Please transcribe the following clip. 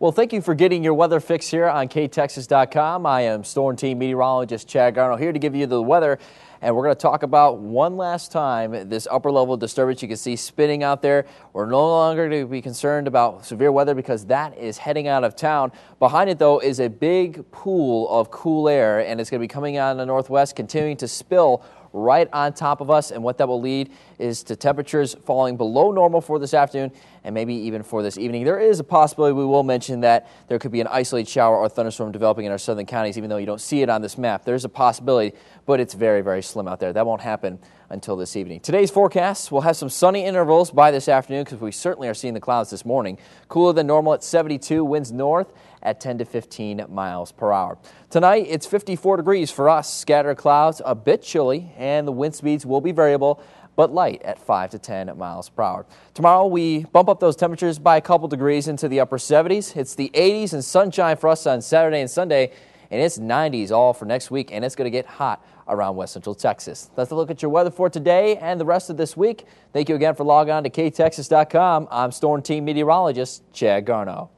Well, thank you for getting your weather fix here on ktxs.com. I am Storm Team Meteorologist Chad Garno here to give you the weather. And we're going to talk about one last time this upper level disturbance you can see spinning out there. We're no longer going to be concerned about severe weather because that is heading out of town. Behind it, though, is a big pool of cool air, and it's going to be coming out in the northwest, continuing to spill right on top of us. And what that will lead is to temperatures falling below normal for this afternoon and maybe even for this evening. There is a possibility we will mention that there could be an isolated shower or thunderstorm developing in our southern counties, even though you don't see it on this map. There's a possibility, but it's very, very slim out there. That won't happen until this evening. Today's forecast will have some sunny intervals by this afternoon because we certainly are seeing the clouds this morning. Cooler than normal at 72, winds north at 10 to 15 miles per hour. Tonight, it's 54 degrees for us. Scattered clouds, a bit chilly, and the wind speeds will be variable but light at 5 to 10 miles per hour. Tomorrow, we bump up those temperatures by a couple degrees into the upper 70s. It's the 80s and sunshine for us on Saturday and Sunday, and it's 90s all for next week, and it's going to get hot around west central Texas. That's a look at your weather for today and the rest of this week. Thank you again for logging on to ktxs.com. I'm Storm Team Meteorologist Chad Garno.